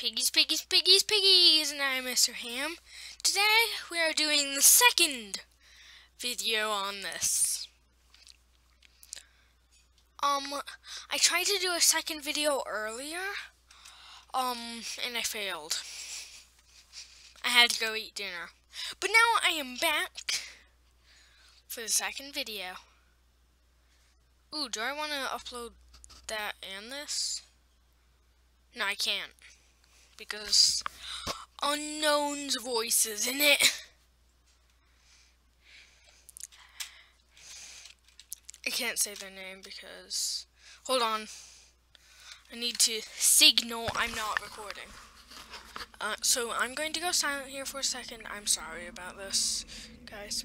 Piggies, piggies, piggies, piggies, and I'm Mr. Ham. Today we are doing the second video on this. Um, I tried to do a second video earlier, um, and I failed. I had to go eat dinner. But now I am back for the second video. Ooh, do I want to upload that and this? No, I can't. Because unknown's voices in it. I can't say their name because... Hold on. I need to signal I'm not recording. Uh, so I'm going to go silent here for a second. I'm sorry about this, guys.